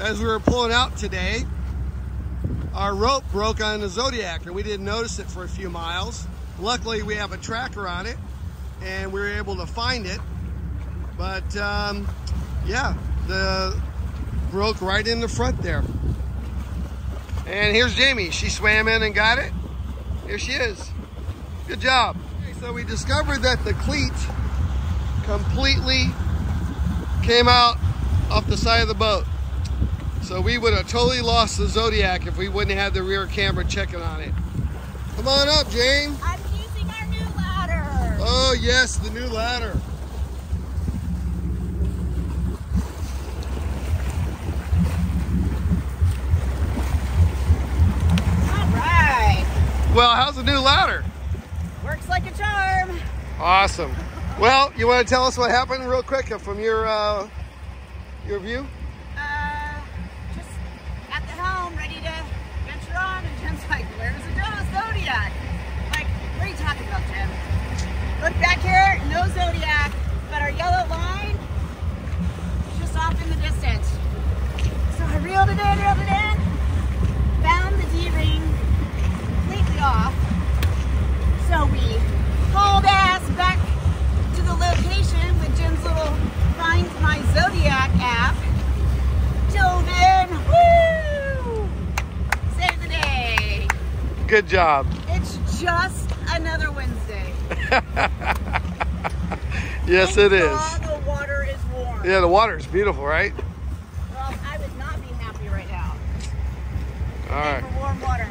as we were pulling out today, our rope broke on the Zodiac and we didn't notice it for a few miles. Luckily, we have a tracker on it and we were able to find it. But um, yeah, the broke right in the front there. And here's Jamie. She swam in and got it. Here she is. Good job. Okay, so we discovered that the cleat completely came out off the side of the boat. So we would have totally lost the Zodiac if we wouldn't have had the rear camera checking on it. Come on up, James. I'm using our new ladder. Oh yes, the new ladder. All right. Well, how's the new ladder? Works like a charm. Awesome. Well, you want to tell us what happened real quick from your uh, your view? Ready to venture on, and Jim's like, "Where's the Zodiac?" Like, what are you talking about, Jim? Look back here, no Zodiac, but our yellow line is just off in the distance. So I reeled it in, reeled it in, found the D-ring completely off. So we hauled ass back to the location with Jim's little Find My Zodiac app. Dove in, woo! Save the day. Good job. It's just another Wednesday. Yes, Thank it is. The water is warm. Yeah, the water's beautiful, right? Well, I would not be happy right now. All right. For warm water.